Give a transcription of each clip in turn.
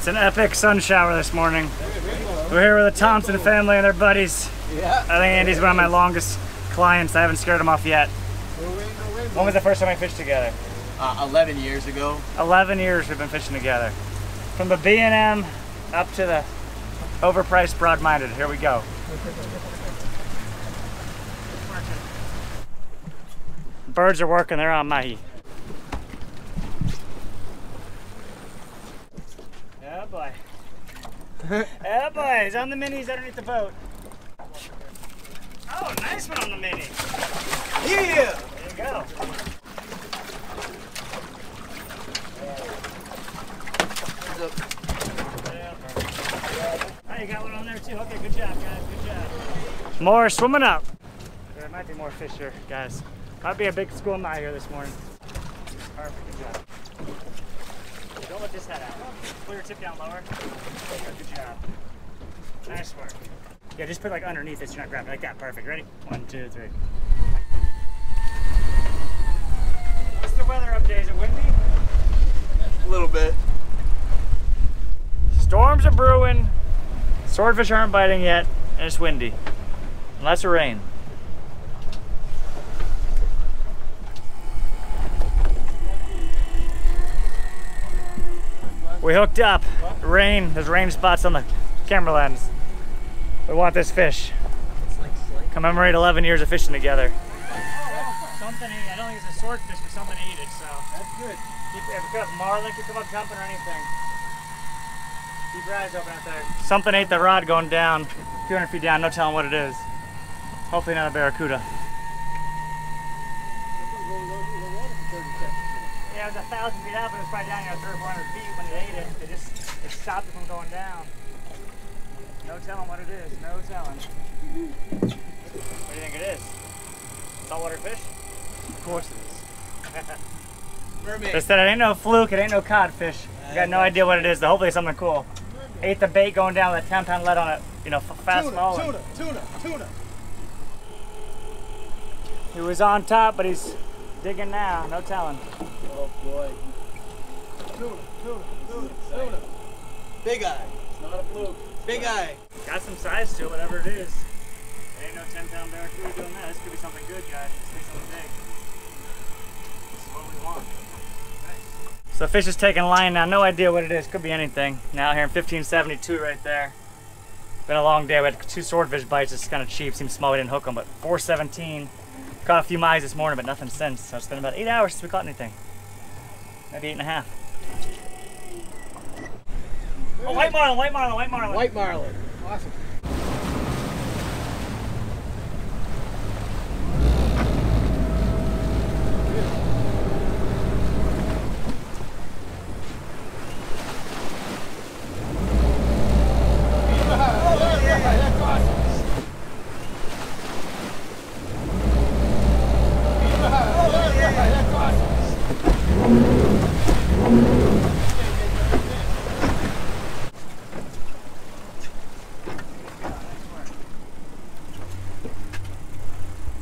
It's an epic sun shower this morning. We're here with the Thompson family and their buddies. Yeah. I think Andy's one of my longest clients. I haven't scared him off yet. When was the first time we fished together? Uh, 11 years ago. 11 years we've been fishing together. From the B&M up to the overpriced broad-minded. Here we go. Birds are working, they're on mahi. Oh boy. oh boy, he's on the minis underneath the boat. Oh, nice one on the mini. Yeah. There you go. Oh, you got one on there too. Okay, good job, guys. Good job. More swimming up. There might be more fish here, guys. Might be a big school night here this morning. Perfect. Good job. Don't let this head out. Pull your tip down lower. Good job. Nice work. Yeah, just put like underneath it so you're not grabbing like that. Perfect. Ready? One, two, three. What's the weather update? Is it windy? A little bit. Storms are brewing. Swordfish aren't biting yet, and it's windy. Unless of rain. We hooked up. Rain. There's rain spots on the camera lens. We want this fish. Commemorate 11 years of fishing together. Something ate. I don't think it's a swordfish, but something ate it. So That's good. Keep, if it could, marlin could come up jumping or anything. Keep your eyes open out there. Something ate the rod going down, 200 feet down, no telling what it is. Hopefully not a barracuda. It was a thousand feet up, but it was probably down here three or four hundred feet when it ate it. It just it stopped it from going down. No telling what it is. No telling. What do you think it is? Saltwater fish? Of course it is. Mermaid. They said it ain't no fluke, it ain't no codfish. I got no uh, idea what it is, though. Hopefully it's something cool. Ate the bait going down with a 10 pound lead on it, you know, fast tuna, falling. tuna, tuna, tuna. He was on top, but he's digging now, no telling. Oh boy. Tuna, tuna, tuna, tuna. Big eye. It's not a fluke. Big eye. Got some size to it, whatever it is. It ain't no 10 pound barracuda doing that. This could be something good, guys. This could be something big. This is what we want. So the fish is taking line now. No idea what it is. Could be anything. Now here in 1572 right there. Been a long day. We had two swordfish bites. It's kind of cheap. Seems small. We didn't hook them, but 417. Caught a few mice this morning, but nothing since. So it's been about eight hours since we caught anything. Maybe eight and a half. Oh, white marlin, white marlin, white marlin. White marlin. Awesome.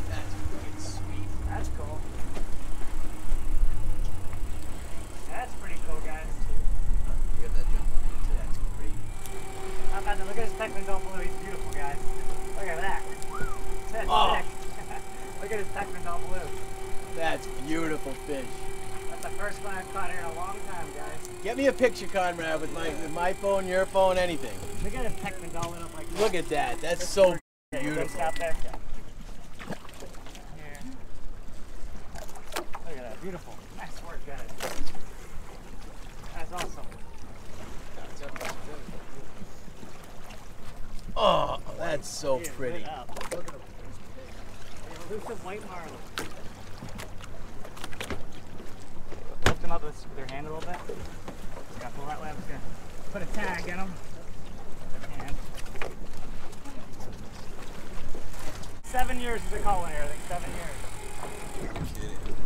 That's freaking sweet. That's cool. That's pretty cool, guys. Look at that jump on it. That's great. How about that? Look at Peckman Doll Blue. He's beautiful, guys. Look at that. That's Oh. sick. Look at this Peckman Doll Blue. That's beautiful fish. That's the first one I've caught here in a long time, guys. Get me a picture, Conrad, with my with my phone, your phone, anything. Look at this Peckman Doll lit up like that. Look at that. That's so beautiful. Stop there. Here. Look at that. Beautiful. Nice work, guys. That's awesome. Oh, that's so pretty. lit up. Elusive white marlin. Lift them up with their hand a little bit. Just gotta pull that way. I'm just gonna put a tag in them. And seven years is the calling here. I think seven years.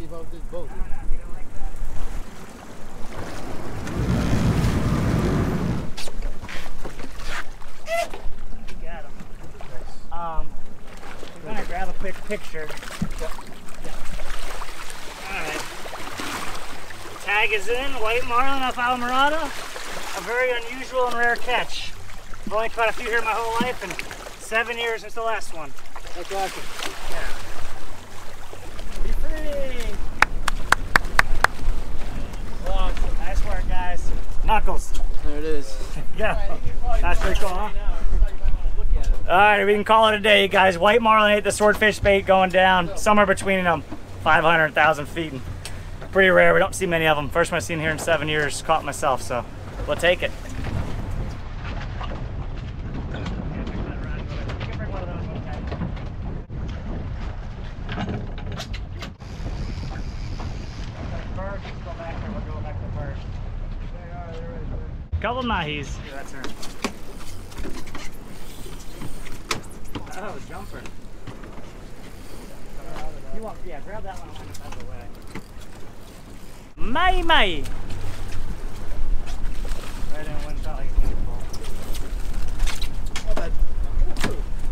happy about this boat. Um, we're gonna grab a quick picture. Yep. Yep. Alright. Tag is in, white marlin off Islamorada. A very unusual and rare catch. I've only caught a few here my whole life and seven years since the last one. That's awesome. There it is. Yeah. That's pretty cool, huh? All right, we can call it a day, guys. White marlin ate the swordfish bait going down, somewhere between them, 500 and 1,000 feet. And pretty rare. We don't see many of them. First one I've seen here in seven years. Caught myself, so we'll take it. Mahis. Yeah, that's her. Oh, jumper. You want, yeah, grab that one out of the way. Mahi mahi. Right in one shot like a cannonball. Not bad.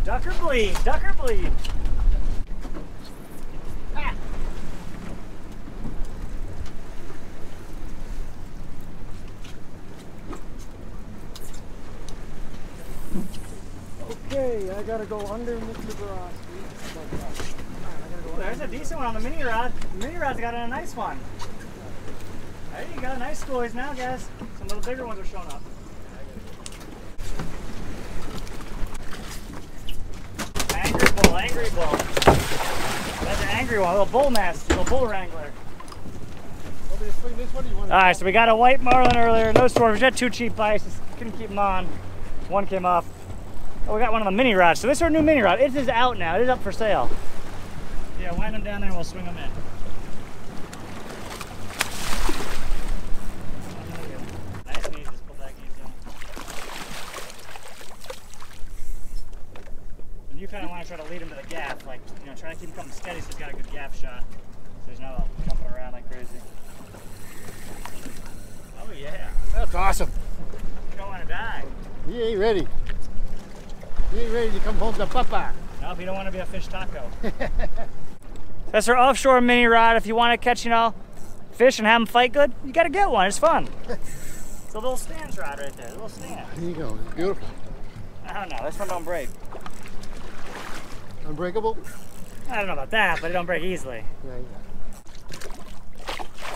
Duck bleed, duck or bleed. Ah. Okay, I gotta go under Mr. Borowski. There's a decent one on the mini rod. The mini rod's got a nice one. There you go, nice schoolies now, guys. Some little bigger ones are showing up. Angry bull, angry bull. That's an angry one, a little bull nest, a little bull wrangler. All right, so we got a white marlin earlier, no storage. We had two cheap bites, couldn't keep them on. One came off. Oh, we got one on the mini rod. So this is our new mini rod. It is out now. It is up for sale. Yeah, wind them down there and we'll swing them in. Nice and just pull back easy. And you kind of want to try to lead him to the gaff, like, you know, try to keep him coming steady so he's got a good gaff shot. So there's no jumping around like crazy. Oh yeah, That's awesome. you don't want to die. He ain't ready. He ain't ready to come home to Papa. No, if you don't want to be a fish taco. That's our offshore mini rod. If you want to catch, you know, fish and have them fight good, you got to get one. It's fun. It's a little Stanz rod right there. A little Stanz. There you go. It's beautiful. I don't know. This one don't break. Unbreakable? I don't know about that, but it don't break easily. Yeah, yeah.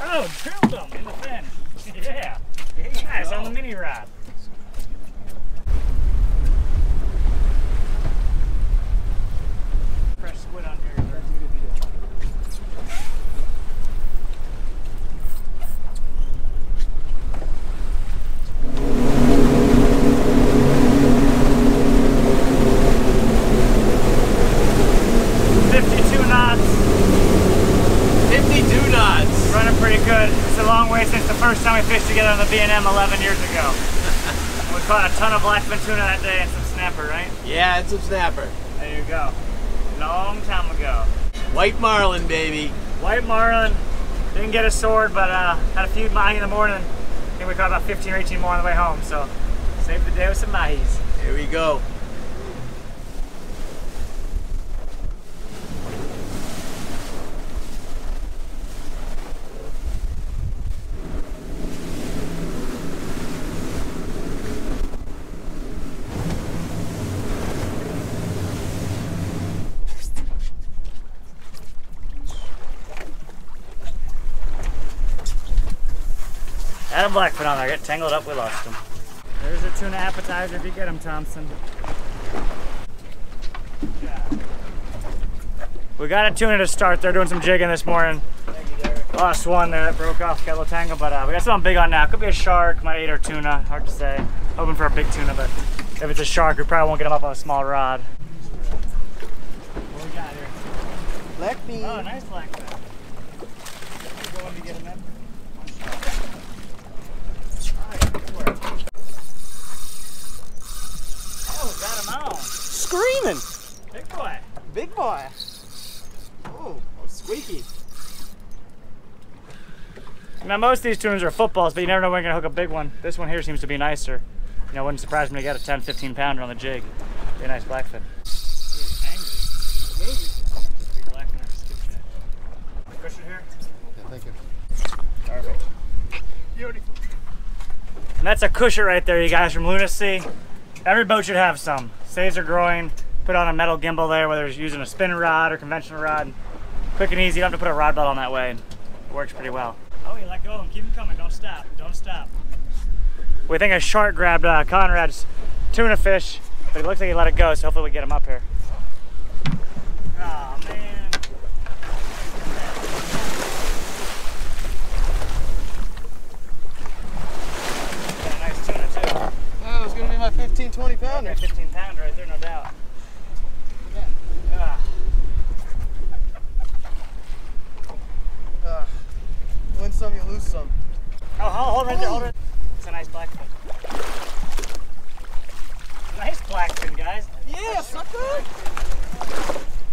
Oh, drilled them in the fin. Yeah. Nice on the mini rod. Fresh squid on here. Fifty-two knots. 52 knots. Running pretty good. It's a long way since the first time we fished together on the B&M 11 years ago. we caught a ton of blackfin tuna that day and some snapper, right? Yeah, it's a snapper. There you go. Long time ago. White marlin, baby. White marlin. Didn't get a sword, but uh, had a few mahi in the morning. I think we caught about 15 or 18 more on the way home, so saved the day with some mahis. Here we go. Had a blackfin on there. Get tangled up. We lost him. There's a tuna appetizer if you get him, Thompson. We got a tuna to start. They're doing some jigging this morning. Lost one there that broke off, got a little tangle, but uh, we got something big on now. Could be a shark, might eat our tuna, hard to say. Hoping for a big tuna, but if it's a shark, we probably won't get him up on a small rod. What we got here? Blackfin. Oh, nice blackfin. Go screaming. Big boy. Big boy. Oh, oh squeaky. Now most of these tunes are footballs, but you never know when you're gonna hook a big one. This one here seems to be nicer. You know, wouldn't surprise me to get a 10, 15 pounder on the jig. Be a nice blackfin. And that's a cushion right there, you guys, from Lunacy. Every boat should have some. Saves are growing. Put on a metal gimbal there, whether it's using a spin rod or conventional rod. Quick and easy, you don't have to put a rod belt on that way. It works pretty well. Oh, you let go of them. Keep them coming. Don't stop. Don't stop. We think a shark grabbed uh, Conrad's tuna fish, but it looks like he let it go, so hopefully we get him up here. Oh, man. Got a nice tuna, too. Oh, it's gonna be my 15, 20 pounder. Okay, 15 pounder right there, no doubt. Ah, Uh, win some, you lose some. Oh, hold, hold right there, hold it. It's a nice blackfin. Nice blackfin, guys. Yeah, sucker.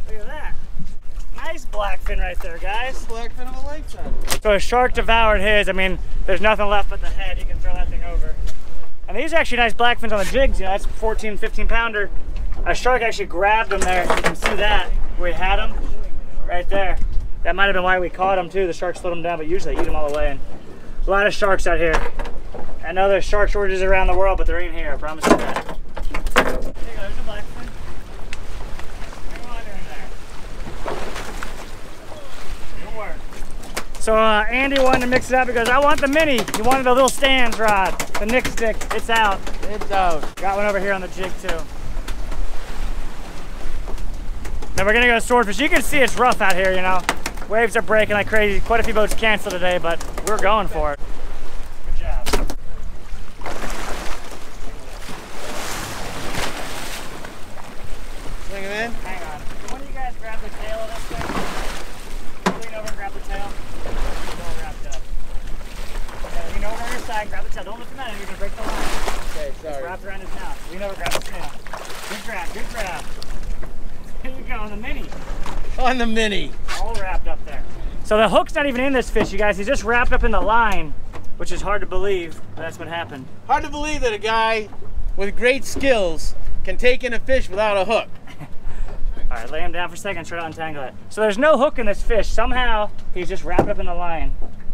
Look at that. Nice blackfin right there, guys. Blackfin of a lifetime. So a shark devoured his. I mean, there's nothing left but the head. You can throw that thing over. And these are actually nice blackfins on the jigs. You know, that's 14, 15 pounder. A shark actually grabbed them there. You can see that. We had them right there. That might have been why we caught them too. The sharks slowed them down, but usually they eat them all the way. And a lot of sharks out here. I know there's shark shortages around the world, but they're in here. I promise you that. There you go. There's a blackfin. Bring them on in there. Good work. So uh, Andy wanted to mix it up because I want the mini. He wanted the little Stanz rod, the Nick stick. It's out. It's out. Got one over here on the jig too. Then we're gonna go to swordfish. You can see it's rough out here, you know. Waves are breaking like crazy. Quite a few boats canceled today, but we're going for it. Good job. Bring him in. Hang on. Can one of you guys grab the tail of this thing? Lean over and grab the tail. It's all wrapped up. Okay, lean over on your side, grab the tail. Don't lift him out, you're gonna break the line. Okay, It's sorry. wrapped around his mouth. Lean over, grab the tail. Good grab, good grab. There you go, on the mini. On the mini. All wrapped up there. So the hook's not even in this fish, you guys. He's just wrapped up in the line, which is hard to believe, but that's what happened. Hard to believe that a guy with great skills can take in a fish without a hook. All right, lay him down for a second, try to untangle it. So there's no hook in this fish. Somehow, he's just wrapped up in the line,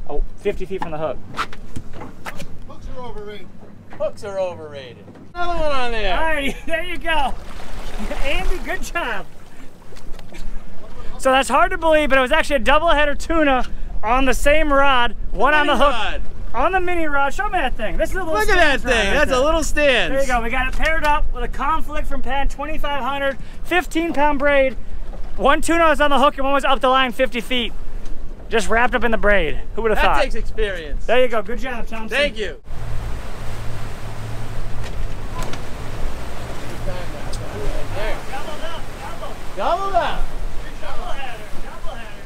oh, 50 feet from the hook. Hooks are overrated. Hooks are overrated. Another one on there. All right, there you go. Andy, good job. So that's hard to believe, but it was actually a double header tuna on the same rod, one on the hook, rod. on the mini rod. Show me that thing. This is a little Look at that thing. right That's there. a little Stanz. There you go. We got it paired up with a conflict from Penn 2500, 15 pound braid. One tuna was on the hook and one was up the line 50 feet. Just wrapped up in the braid. Who would have thought? That thought? takes experience. there you go. Good job, Thompson. Thank you. Doubled up, double, Double up. double header, double header.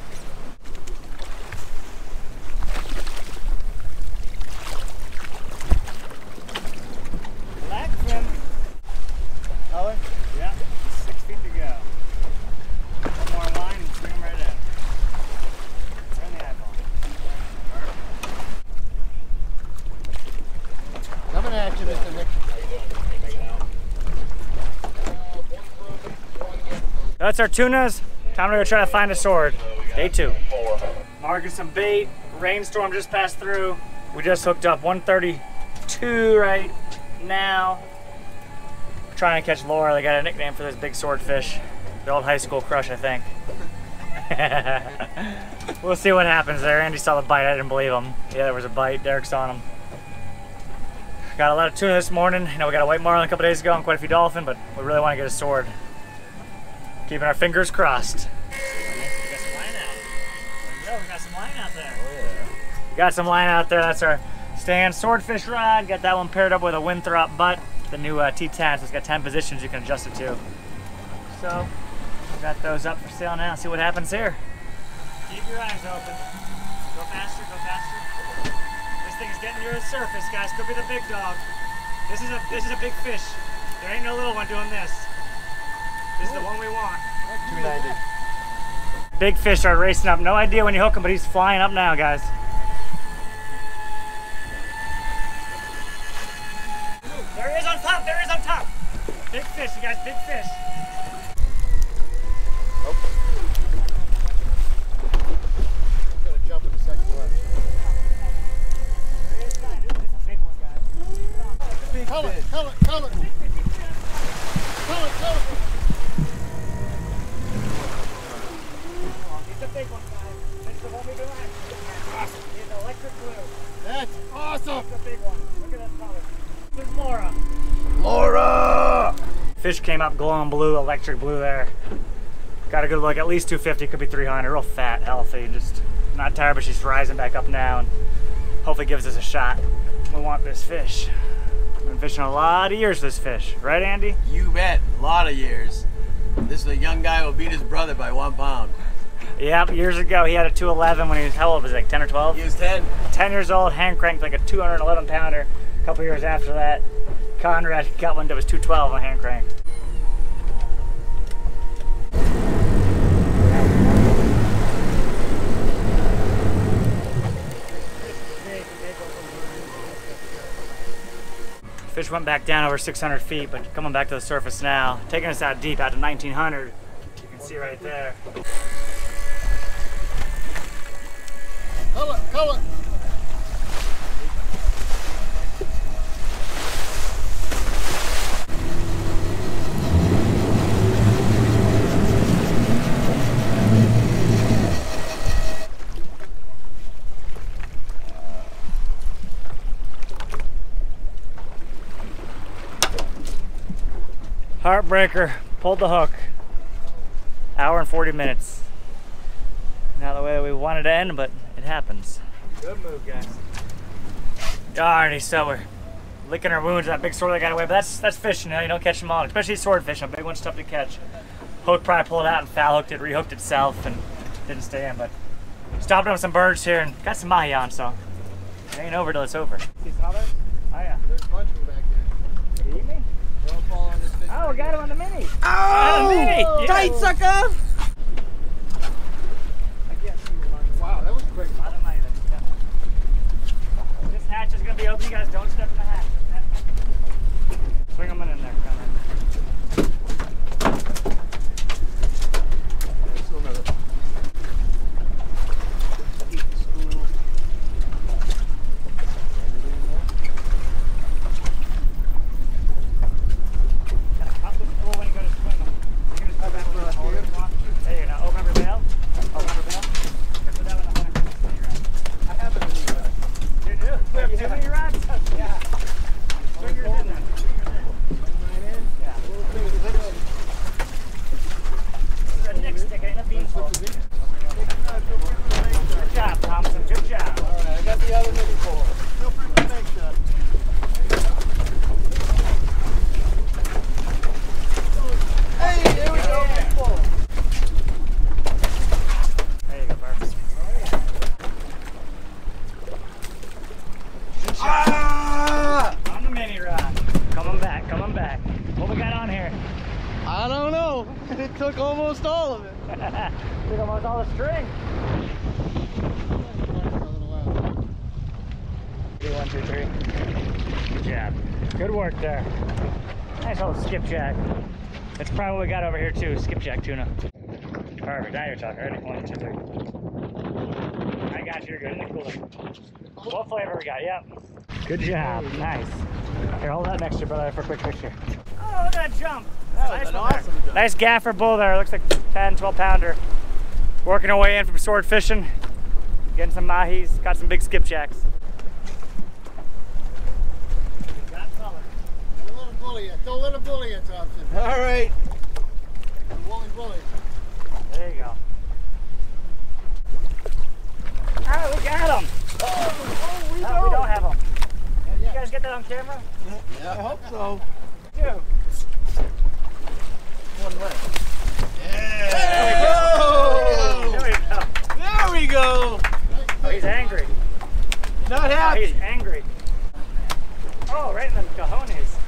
Black fin. Color? Yeah, six feet to go. One more line and bring 'em right in. Turn the eyeball. Coming at you, Mr. Nick. That's our tunas. Time to go try to find a sword. Day two. Marking some bait. Rainstorm just passed through. We just hooked up 132 right now. Trying to catch Laura. They got a nickname for this big swordfish. The old high school crush, I think. we'll see what happens there. Andy saw the bite. I didn't believe him. Yeah, there was a bite. Derek's on him. Got a lot of tuna this morning. You know, we got a white marlin a couple days ago and quite a few dolphin, but we really want to get a sword. Keeping our fingers crossed. We got some line out. There we go. We got some line out there. We got some line out there. That's our Stanz swordfish rod. Got that one paired up with a Winthrop butt. The new uh, T10. So it's got 10 positions you can adjust it to. So, got those up for sale now. See what happens here. Keep your eyes open. Go faster, go faster. This thing's getting near the surface, guys. Could be the big dog. This is a this is a big fish. There ain't no little one doing this. This is the one we want. 290. Big fish are racing up. No idea when you hook him, but he's flying up now, guys. There he is on top. There he is on top. Big fish, you guys. Big fish. Gonna jump in the second left. There he is, guys. Call it, call it, call it. Call it, call it. He's a big one, guys. That's the one we've been after. He's electric blue. That's awesome. That's a big one. Look at that color. This is Laura. Laura! Fish came up glowing blue, electric blue there. Got a good look, at least 250, could be 300. Real fat, healthy, just not tired, but she's rising back up now. And hopefully gives us a shot. We want this fish. Been fishing a lot of years this fish, right, Andy? You bet. A lot of years. This is a young guy who beat his brother by one pound. Yep, years ago he had a 211 when he was, how old was he, like 10 or 12? He was 10. 10 years old, hand cranked like a 211 pounder. A couple years after that, Conrad got one that was 212 on hand crank. Fish went back down over 600 feet, but coming back to the surface now, taking us out deep, out to 1900. You can see right there. Color, color. Heartbreaker, pulled the hook. Hour and 40 minutes. Not the way we wanted to end, but it happens. Good move, guys. Alrighty, so we're licking our wounds. That big sword that got away, but that's that's fishing. You, know, you don't catch them all, especially swordfish. A big one's tough to catch. Hook probably pulled it out and foul hooked it, rehooked itself, and didn't stay in. But stopped on some birds here and got some mahi on, so it ain't over till it's over. See some others? Oh yeah. There's a bunch of them back there. Did he eat me? Don't fall on this fish. Oh, we got him on the mini. Oh! On mini. Tight Yeah. sucker! I can't see your. Wow, that was quick. I don't mind it. This hatch is gonna be open. You guys don't step in the hatch. Swing them in there, Conrad. Still another. Eat the school. Kind of cut the spool when you go to swing them. You can just hold that one hold it if you want. There you go. Now open up your bail. Open up your bail. Okay, put that one up on your on your rod. I have it in the uh, You do? You have two in your rods? Yeah. Fingers in there. Fingers in. Yeah. This is a nick stick, ain't a beanpole. Good job, Thompson. Good job. Alright, I got the other mini pole. Feel free to make that. Hey, there we go, big pole. There you go, perfect. Good shot. Ah! On the mini rod. Coming back, coming back. What we got on here? I don't know. It took almost all of it. Took almost all the string. Do one, two, three. Good job. There. Nice little skipjack. That's probably what we got over here too, skipjack tuna. Perfect. Now you're talking. Ready? One, two, three. I got you. You're good. In the cooler. What flavor we got? Yep. Good job. Nice. Here, hold that next to your brother for a quick picture. Oh, look at that jump. That Nice was an one there. awesome jump. Nice gaffer bull there. Looks like 10, 12 pounder. Working our way in from sword fishing. Getting some mahis. Got some big skipjacks. Got color. Don't let him bully you. Don't let him bully you, Thompson. All right. Won't bully. There you go. Oh, we got him. Oh, oh, we No, we don't have them. You guys get that on camera? yeah. I hope so. Do. One way. There There we go. There we go. Oh, he's angry. Not Oh, happy. he's angry. Oh, right in the cojones.